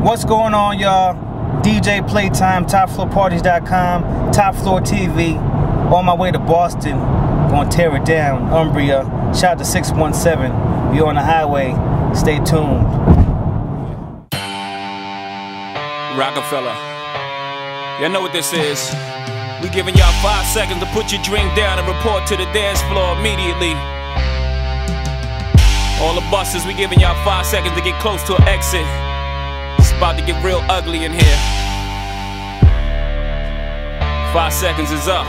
What's going on, y'all? DJ Playtime, TopFloorParties.com, Top Floor TV. On my way to Boston, gonna tear it down. Umbria. Shout out to 617. We on the highway. Stay tuned. Rockefeller. Y'all know what this is. We giving y'all five seconds to put your drink down and report to the dance floor immediately. All the buses, we giving y'all five seconds to get close to an exit. It's about to get real ugly in here. Five seconds is up.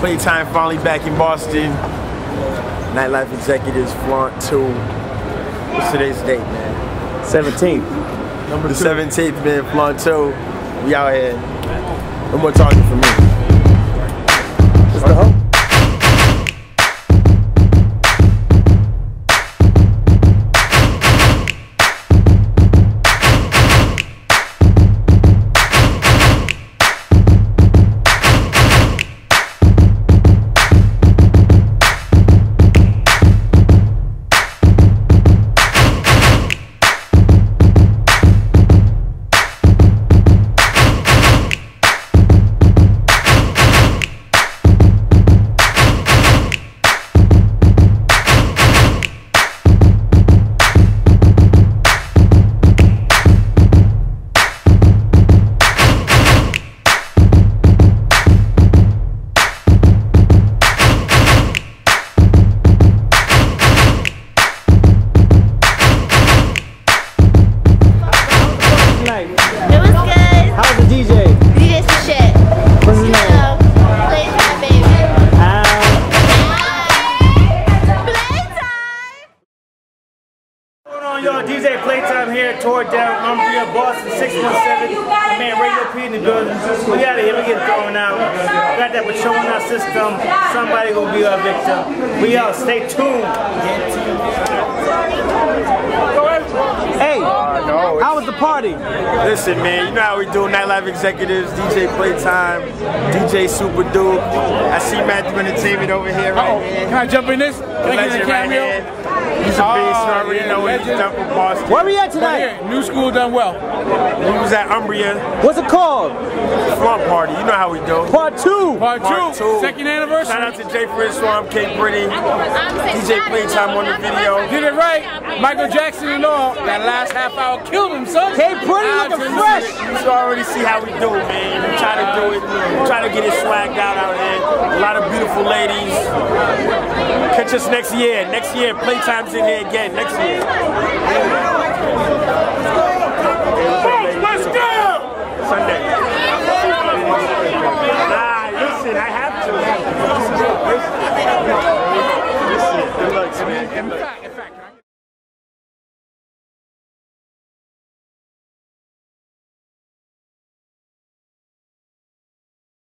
Playtime finally back in Boston. Nightlife Executives Flaunt 2. What's today's date, man? 17th. Number the 17th, man, Flaunt 2. We out here. No more talking for me. Going y'all? DJ Playtime here, tore down Umbria, Boston 617. My man Radio P in the building. We out of here, we get thrown out. Got that patrol in our system. Somebody gonna be our victim. We out, stay tuned. Hey, no. how was the party? Listen, man, you know how we do Nightlife Executives, DJ Playtime, DJ Super Duke. I see Matthew Entertainment over here right here. Can I jump in this? Can The I get legend right cameo? here. He's a ah, beast, you already yeah, know what he's done for Boston. Where we at tonight? here, New school done well. He was at Umbria What's it called? Flaunt Party. You know how we do. Part two. Part two, Part two. second anniversary. Shout out to Jay Frizz Swamp, Kate Brittany, DJ Playtime on the video. Did it right. Michael Jackson and all. That last half hour killed him, son. Kate pretty ah, looking Absolutely. fresh. You already see how we do it, man. We try to do it. We try to get it swagged out out here. A lot of beautiful ladies. Catch us next year. Next year, playtime's in here again. Next year.